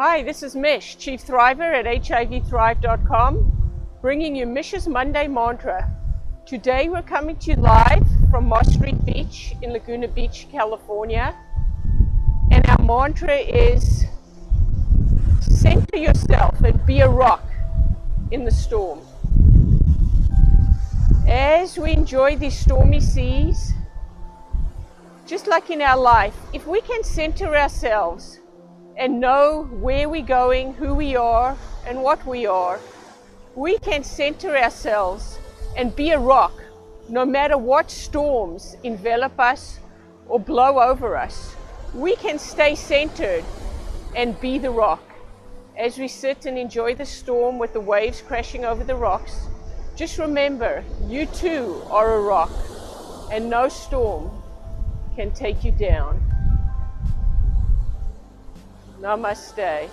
Hi, this is Mich, Chief Thriver at HIVthrive.com, bringing you Mich's Monday Mantra. Today we're coming to you live from Moss Street Beach in Laguna Beach, California. And our mantra is center yourself and be a rock in the storm. As we enjoy these stormy seas, just like in our life, if we can center ourselves and know where we're going, who we are, and what we are, we can center ourselves and be a rock no matter what storms envelop us or blow over us. We can stay centered and be the rock. As we sit and enjoy the storm with the waves crashing over the rocks, just remember you too are a rock and no storm can take you down. Namaste.